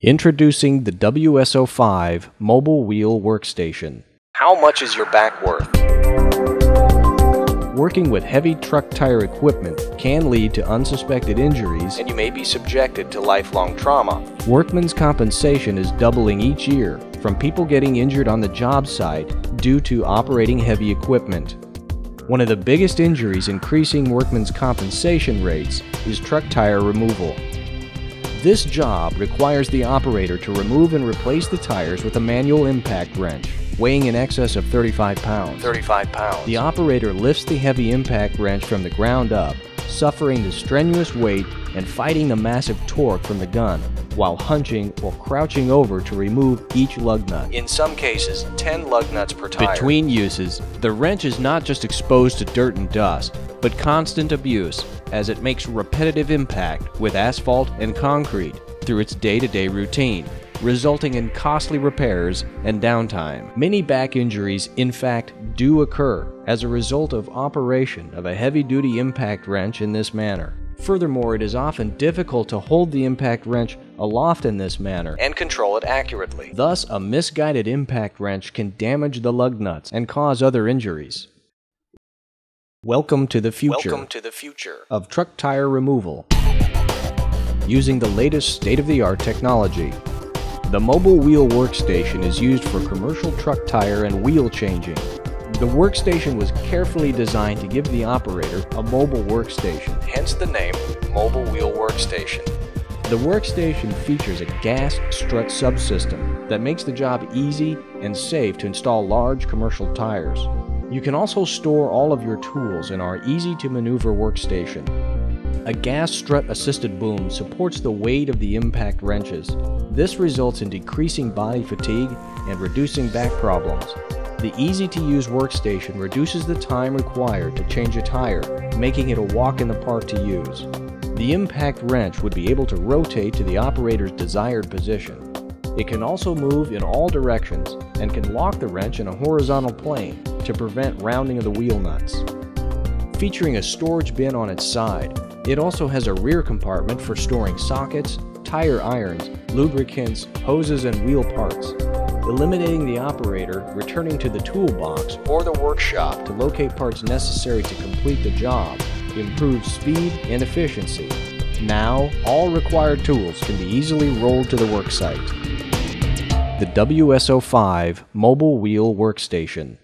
Introducing the WS-05 Mobile Wheel Workstation. How much is your back worth? Working with heavy truck tire equipment can lead to unsuspected injuries, And you may be subjected to lifelong trauma. workman's compensation is doubling each year from people getting injured on the job site due to operating heavy equipment. One of the biggest injuries increasing workman's compensation rates is truck tire removal. This job requires the operator to remove and replace the tires with a manual impact wrench, weighing in excess of 35 pounds. 35 pounds. The operator lifts the heavy impact wrench from the ground up, suffering the strenuous weight and fighting the massive torque from the gun, while hunching or crouching over to remove each lug nut. In some cases, 10 lug nuts per tire. Between uses, the wrench is not just exposed to dirt and dust, but constant abuse as it makes repetitive impact with asphalt and concrete through its day to day routine, resulting in costly repairs and downtime. Many back injuries, in fact, do occur as a result of operation of a heavy duty impact wrench in this manner. Furthermore, it is often difficult to hold the impact wrench aloft in this manner and control it accurately. Thus, a misguided impact wrench can damage the lug nuts and cause other injuries. Welcome to the future Welcome to the future. of truck tire removal using the latest state of the art technology. The mobile wheel workstation is used for commercial truck tire and wheel changing. The workstation was carefully designed to give the operator a mobile workstation. Hence the name Mobile Wheel Workstation. The workstation features a gas strut subsystem that makes the job easy and safe to install large commercial tires. You can also store all of your tools in our easy to maneuver workstation. A gas strut assisted boom supports the weight of the impact wrenches. This results in decreasing body fatigue and reducing back problems. The easy to use workstation reduces the time required to change a tire, making it a walk in the park to use. The impact wrench would be able to rotate to the operator's desired position. It can also move in all directions and can lock the wrench in a horizontal plane to prevent rounding of the wheel nuts. Featuring a storage bin on its side, it also has a rear compartment for storing sockets, tire irons, lubricants, hoses, and wheel parts, eliminating the operator returning to the toolbox Or the workshop. to locate parts necessary to complete the job, improve speed and efficiency. Now, all required tools can be easily rolled to the worksite. The WS-05 Mobile Wheel Workstation.